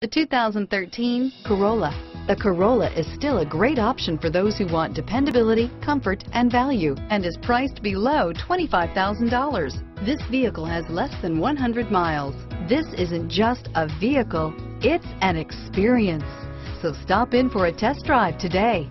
The 2013 Corolla. The Corolla is still a great option for those who want dependability, comfort, and value, and is priced below $25,000. This vehicle has less than 100 miles. This isn't just a vehicle, it's an experience. So stop in for a test drive today.